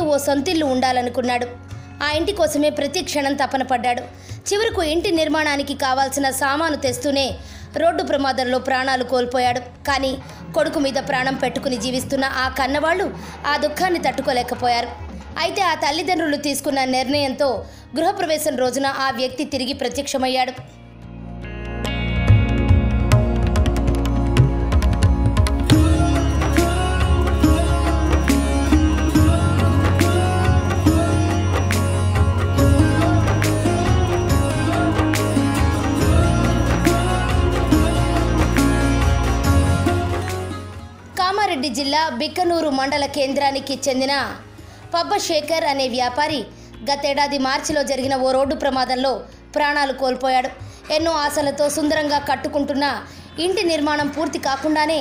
అంటూ ఓ సొంతిల్లు ఉండాలనుకున్నాడు. ఆ ఇంటి కోసమే ప్రతి క్షణం తపన పడ్డాడు. చివరకు ఇంటి నిర్మాణానికి కావాల్సిన సామాను తెస్తూనే రోడ్డు ప్రమాదంలో ప్రాణాలు కోల్పోయాడు. కానీ కొడుకు మీద ప్రాణం పెట్టుకుని జీవిస్తున్న ఆ కన్నవాళ్ళు ఆ దుఃఖాన్ని తట్టుకోలేకపోయారు. అయితే ఆ తల్లిదండ్రులు తీసుకున్న నిర్ణయంతో గృహప్రవేశం రోజున ఆ వ్యక్తి తిరిగి ప్రత్యక్షమయ్యాడు. జిల్లా బిక్కనూరు మండల కేంద్రానికి చెందిన పబ్బ శేఖర్ అనే వ్యాపారి గతేడాది మార్చిలో జరిగిన ఓ రోడ్డు ప్రమాదంలో ప్రాణాలు కోల్పోయాడు. ఎన్నో ఆశలతో సుందరంగా కట్టుకుంటున్న ఇంటి నిర్మాణం పూర్తి కాకుండానే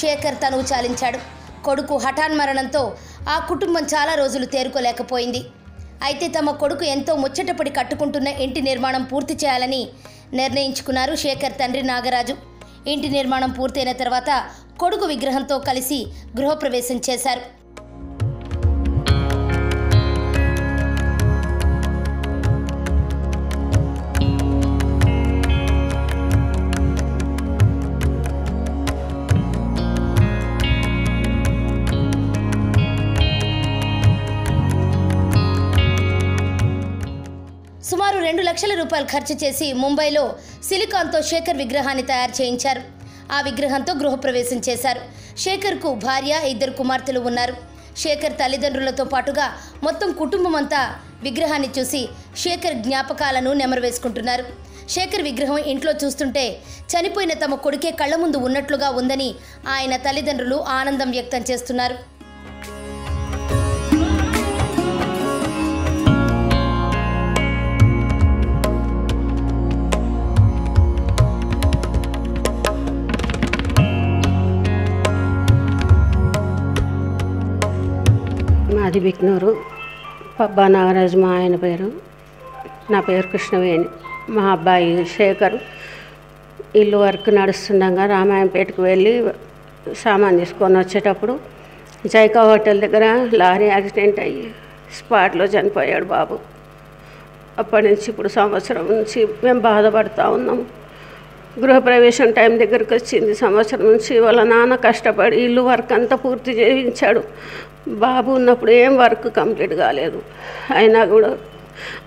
శేఖర్ తనువు చాలించాడు. కొడుకు హఠాన్ మరణంతో ఆ కుటుంబం చాలా రోజులు తేరుకోలేకపోయింది. అయితే తమ కొడుకు ఎంతో ముచ్చటపడి కట్టుకుంటున్న ఇంటి నిర్మాణం పూర్తి చేయాలని నిర్ణయించుకున్నారు శేఖర్ తండ్రి నాగరాజు. ఇంటి నిర్మాణం పూర్తయిన తర్వాత కొడుకు విగ్రహంతో కలిసి గృహప్రవేశం చేశారు. సుమారు రెండు లక్షల రూపాయలు ఖర్చు చేసి ముంబైలో సిలికాన్తో శేఖర్ విగ్రహాన్ని తయారు చేయించారు. ఆ విగ్రహంతో గృహప్రవేశం చేశారు. శేఖర్కు భార్య ఇద్దరు కుమార్తెలు ఉన్నారు. శేఖర్ తల్లిదండ్రులతో పాటుగా మొత్తం కుటుంబం అంతా విగ్రహాన్ని చూసి శేఖర్ జ్ఞాపకాలను నెమరవేసుకుంటున్నారు. శేఖర్ విగ్రహం ఇంట్లో చూస్తుంటే చనిపోయిన తమ కొడుకే కళ్ళ ముందు ఉన్నట్లుగా ఉందని ఆయన తల్లిదండ్రులు ఆనందం వ్యక్తం చేస్తున్నారు. అది బిక్నూరు. పబ్బా నాగరాజు మా ఆయన పేరు. నా పేరు కృష్ణవేణి. మా అబ్బాయి శేఖర్. ఇల్లు వర్క్ నడుస్తుండగా రామాయంపేటకు వెళ్ళి సామాన్ తీసుకొని వచ్చేటప్పుడు జైకా హోటల్ దగ్గర లారీ యాక్సిడెంట్ అయ్యి స్పాట్లో చనిపోయాడు బాబు. అప్పటి నుంచి ఇప్పుడు సంవత్సరం నుంచి మేము బాధపడుతూ ఉన్నాం గృహప్రవేశం టైం దగ్గరికి వచ్చింది సంవత్సరం నుంచి వాళ్ళ నాన్న కష్టపడి ఇల్లు వర్క్ అంతా పూర్తి చేయించాడు. బాబు ఉన్నప్పుడు ఏం వర్క్ కంప్లీట్ కాలేదు. అయినా కూడా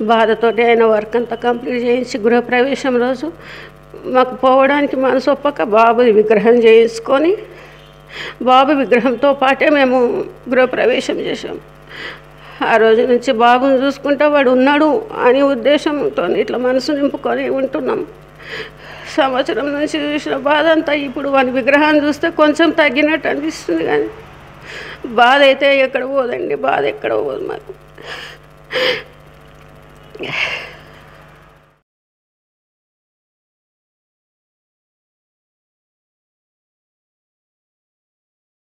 బాధతోటి ఆయన వర్క్ అంతా కంప్లీట్ చేయించి గృహప్రవేశం రోజు మాకు పోవడానికి మనసు ఒప్పక బాబు విగ్రహం చేయించుకొని బాబు విగ్రహంతో పాటే మేము గృహప్రవేశం చేసాం ఆ రోజు నుంచి బాబుని చూసుకుంటే వాడు ఉన్నాడు అనే ఉద్దేశంతో ఇట్లా మనసు నింపుకొని ఉంటున్నాం. సంవత్సరం నుంచి చూసిన బాధ అంతా ఇప్పుడు వాని విగ్రహాన్ని చూస్తే కొంచెం తగ్గినట్టు అనిపిస్తుంది కానీ బాధ అయితే ఎక్కడ పోదండి బాధ ఎక్కడ పోదు మాకు.